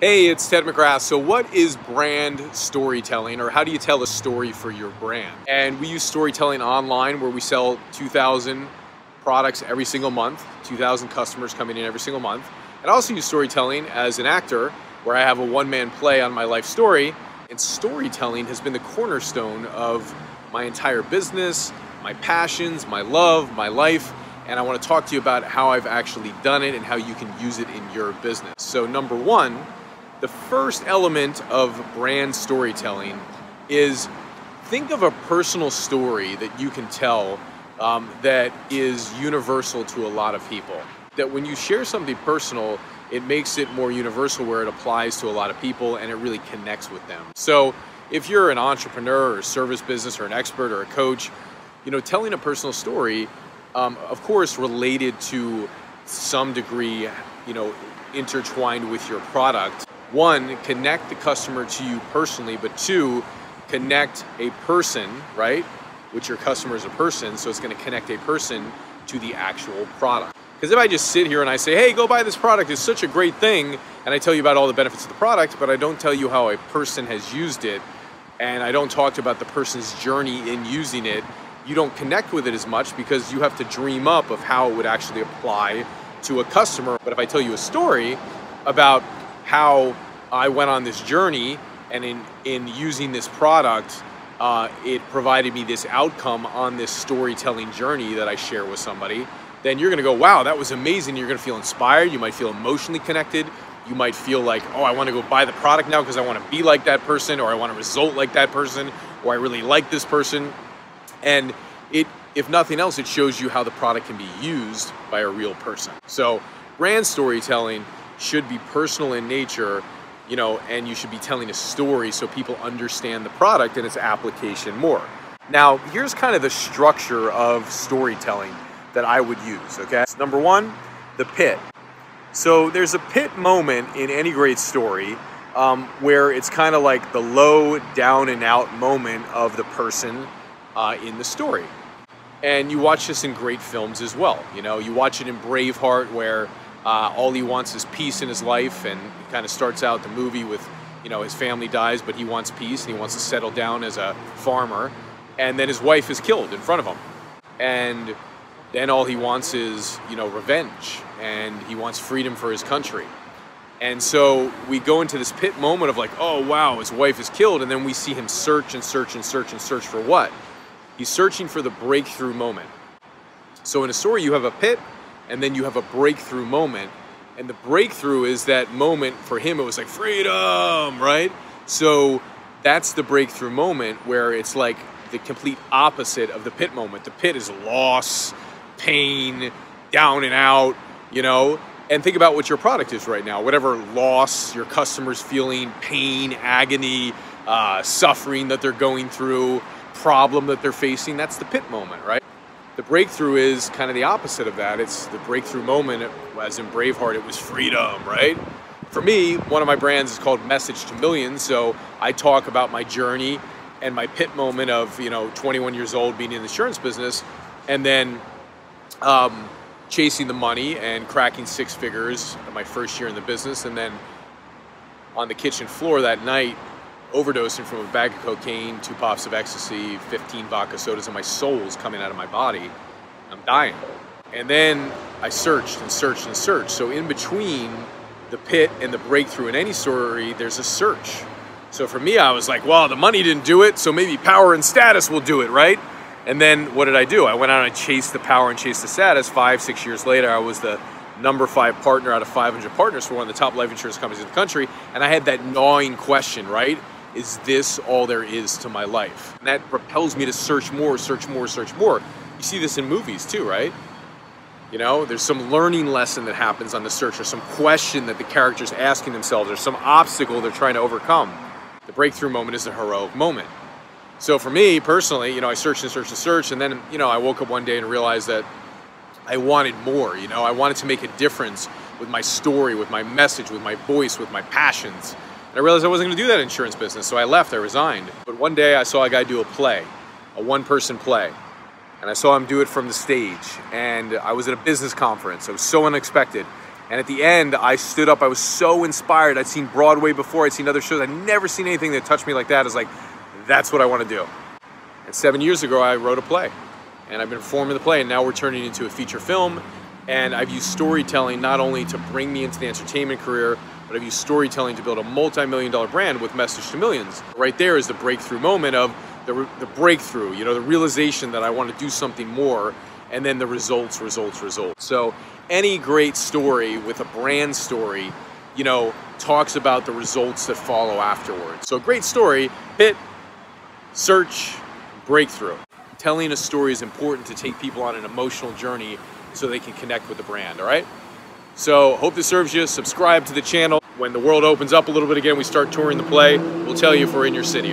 Hey, it's Ted McGrath. So, what is brand storytelling, or how do you tell a story for your brand? And we use storytelling online where we sell 2,000 products every single month, 2,000 customers coming in every single month. And I also use storytelling as an actor where I have a one man play on my life story. And storytelling has been the cornerstone of my entire business, my passions, my love, my life. And I want to talk to you about how I've actually done it and how you can use it in your business. So, number one, the first element of brand storytelling is think of a personal story that you can tell um, that is universal to a lot of people. That when you share something personal, it makes it more universal where it applies to a lot of people and it really connects with them. So if you're an entrepreneur or service business or an expert or a coach, you know, telling a personal story, um, of course, related to some degree, you know, intertwined with your product. One, connect the customer to you personally, but two, connect a person, right? Which your customer is a person, so it's going to connect a person to the actual product. Because if I just sit here and I say, hey, go buy this product, it's such a great thing, and I tell you about all the benefits of the product, but I don't tell you how a person has used it, and I don't talk about the person's journey in using it, you don't connect with it as much because you have to dream up of how it would actually apply to a customer. But if I tell you a story about how I went on this journey and in, in using this product, uh, it provided me this outcome on this storytelling journey that I share with somebody, then you're gonna go, wow, that was amazing. You're gonna feel inspired. You might feel emotionally connected. You might feel like, oh, I wanna go buy the product now because I wanna be like that person, or I wanna result like that person, or I really like this person. And it, if nothing else, it shows you how the product can be used by a real person. So, brand storytelling should be personal in nature you know, and you should be telling a story so people understand the product and its application more. Now, here's kind of the structure of storytelling that I would use, okay? So Number one, the pit. So there's a pit moment in any great story um, where it's kind of like the low, down and out moment of the person uh, in the story. And you watch this in great films as well. You know, you watch it in Braveheart where uh, all he wants is peace in his life, and kind of starts out the movie with, you know, his family dies, but he wants peace, and he wants to settle down as a farmer. And then his wife is killed in front of him, and then all he wants is, you know, revenge, and he wants freedom for his country. And so we go into this pit moment of like, oh wow, his wife is killed, and then we see him search and search and search and search for what? He's searching for the breakthrough moment. So in a story, you have a pit and then you have a breakthrough moment. And the breakthrough is that moment for him, it was like freedom, right? So that's the breakthrough moment where it's like the complete opposite of the pit moment. The pit is loss, pain, down and out, you know? And think about what your product is right now. Whatever loss your customer's feeling, pain, agony, uh, suffering that they're going through, problem that they're facing, that's the pit moment, right? The breakthrough is kind of the opposite of that. It's the breakthrough moment, as in Braveheart, it was freedom, right? For me, one of my brands is called Message to Millions, so I talk about my journey and my pit moment of, you know, 21 years old being in the insurance business, and then um, chasing the money and cracking six figures my first year in the business, and then on the kitchen floor that night, overdosing from a bag of cocaine, two puffs of ecstasy, 15 vodka sodas, and my soul's coming out of my body. I'm dying. And then I searched and searched and searched. So in between the pit and the breakthrough in any story, there's a search. So for me, I was like, well, the money didn't do it, so maybe power and status will do it, right? And then what did I do? I went out and I chased the power and chased the status. Five, six years later, I was the number five partner out of 500 partners for one of the top life insurance companies in the country. And I had that gnawing question, right? Is this all there is to my life? And that propels me to search more, search more, search more. You see this in movies too, right? You know, there's some learning lesson that happens on the search, or some question that the character's asking themselves, or some obstacle they're trying to overcome. The breakthrough moment is a heroic moment. So for me personally, you know, I searched and searched and searched, and then, you know, I woke up one day and realized that I wanted more, you know, I wanted to make a difference with my story, with my message, with my voice, with my passions. And I realized I wasn't to do that insurance business, so I left, I resigned. But one day I saw a guy do a play, a one person play. And I saw him do it from the stage. And I was at a business conference. It was so unexpected. And at the end, I stood up. I was so inspired. I'd seen Broadway before. I'd seen other shows. I'd never seen anything that touched me like that. I was like, that's what I want to do. And seven years ago, I wrote a play. And I've been performing the play. And now we're turning it into a feature film. And I've used storytelling not only to bring me into the entertainment career, but I've used storytelling to build a multi-million dollar brand with Message to Millions. Right there is the breakthrough moment of the, the breakthrough, you know, the realization that I want to do something more and then the results, results, results. So any great story with a brand story, you know, talks about the results that follow afterwards. So great story, pit, search, breakthrough. Telling a story is important to take people on an emotional journey so they can connect with the brand, all right? So hope this serves you. Subscribe to the channel. When the world opens up a little bit again, we start touring the play. We'll tell you if we're in your city.